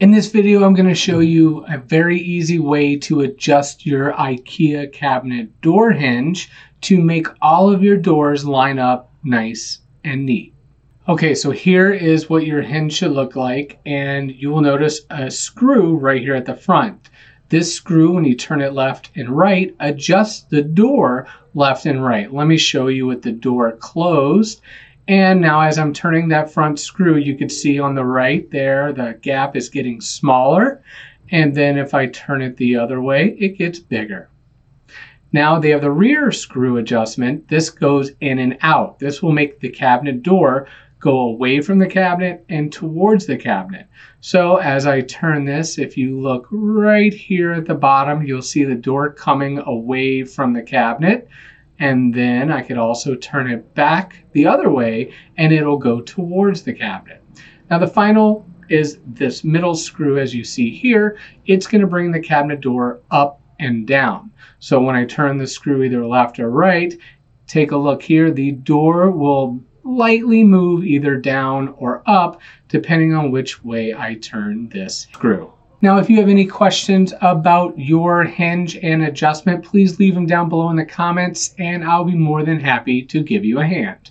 In this video, I'm going to show you a very easy way to adjust your IKEA cabinet door hinge to make all of your doors line up nice and neat. Okay, so here is what your hinge should look like, and you will notice a screw right here at the front. This screw, when you turn it left and right, adjusts the door left and right. Let me show you with the door closed and now as I'm turning that front screw, you can see on the right there, the gap is getting smaller. And then if I turn it the other way, it gets bigger. Now they have the rear screw adjustment. This goes in and out. This will make the cabinet door go away from the cabinet and towards the cabinet. So as I turn this, if you look right here at the bottom, you'll see the door coming away from the cabinet and then I could also turn it back the other way and it'll go towards the cabinet. Now the final is this middle screw as you see here, it's going to bring the cabinet door up and down. So when I turn the screw either left or right, take a look here, the door will lightly move either down or up depending on which way I turn this screw. Now, if you have any questions about your hinge and adjustment, please leave them down below in the comments and I'll be more than happy to give you a hand.